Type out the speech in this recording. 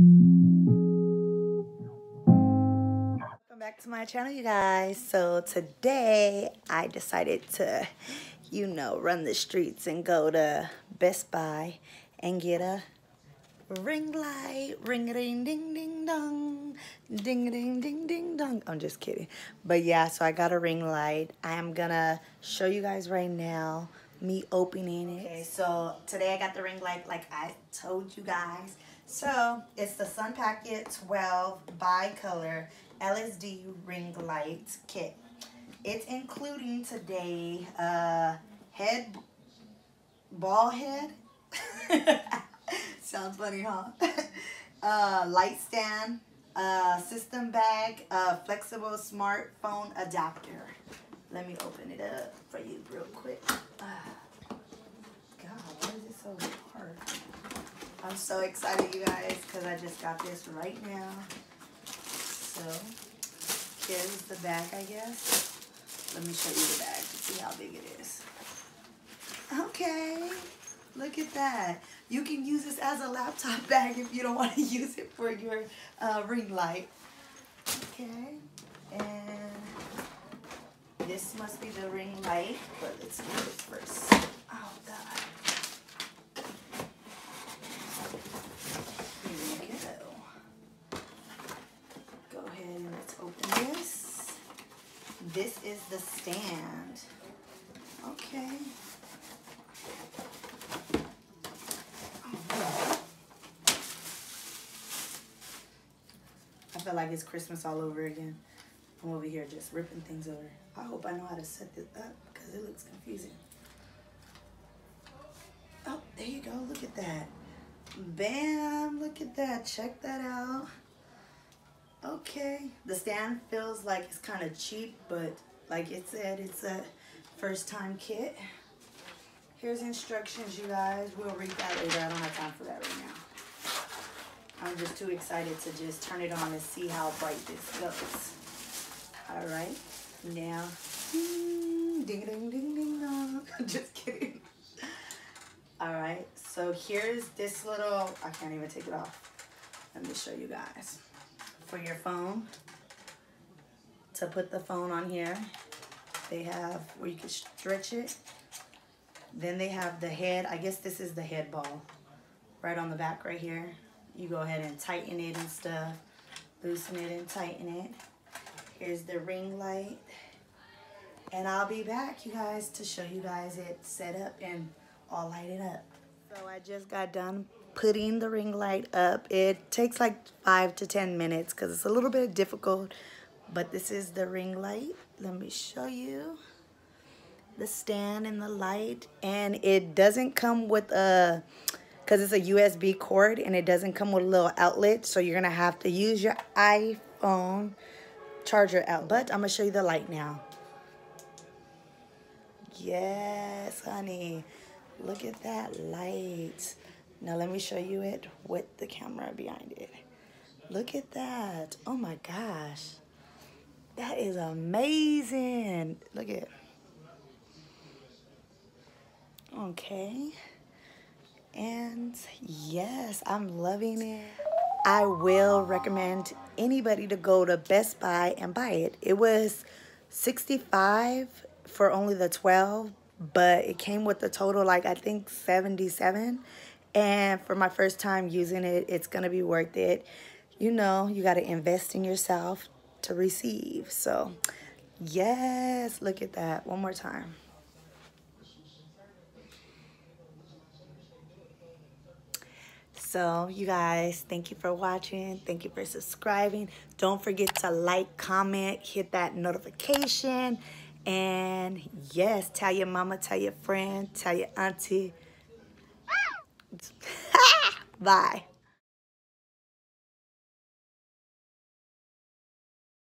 Welcome back to my channel, you guys. So today I decided to, you know, run the streets and go to Best Buy and get a ring light. Ring a ding ding ding dong. Ding a ding ding ding dong. I'm just kidding. But yeah, so I got a ring light. I am gonna show you guys right now me opening it. Okay, so today I got the ring light like I told you guys. So it's the SunPack 12 bi-color LED ring light kit. It's including today uh, head, ball head. Sounds funny, huh? uh, light stand, uh, system bag, uh, flexible smartphone adapter. Let me open it up for you real quick. God, why is it so hard? I'm so excited, you guys, because I just got this right now. So, here's the bag, I guess. Let me show you the bag to see how big it is. Okay, look at that. You can use this as a laptop bag if you don't want to use it for your uh, ring light. Okay, and this must be the ring light, but let's do this first. Oh, God. Here we go. Go ahead and let's open this. This is the stand. Okay. I feel like it's Christmas all over again. I'm over here just ripping things over. I hope I know how to set this up because it looks confusing. Oh, there you go. Look at that. Bam. Look at that. Check that out. Okay. The stand feels like it's kind of cheap, but like it said, it's a first time kit. Here's instructions, you guys. We'll read that later. I don't have time for that right now. I'm just too excited to just turn it on and see how bright this goes. All right, now, hmm, ding ding ding ding dong. Just kidding. All right, so here's this little, I can't even take it off. Let me show you guys. For your phone, to put the phone on here, they have where you can stretch it. Then they have the head, I guess this is the head ball, right on the back right here. You go ahead and tighten it and stuff, loosen it and tighten it. Here's the ring light. And I'll be back, you guys, to show you guys it set up and all lighted up. So I just got done putting the ring light up. It takes like five to 10 minutes because it's a little bit difficult. But this is the ring light. Let me show you the stand and the light. And it doesn't come with a, because it's a USB cord and it doesn't come with a little outlet. So you're going to have to use your iPhone charger out. But I'm going to show you the light now. Yes, honey. Look at that light. Now let me show you it with the camera behind it. Look at that. Oh my gosh. That is amazing. Look at. Okay. And yes, I'm loving it. I will recommend anybody to go to Best Buy and buy it. It was 65 for only the 12, but it came with a total like I think 77. And for my first time using it, it's going to be worth it. You know, you got to invest in yourself to receive. So, yes, look at that. One more time. So, you guys, thank you for watching. Thank you for subscribing. Don't forget to like, comment, hit that notification. And yes, tell your mama, tell your friend, tell your auntie. Bye.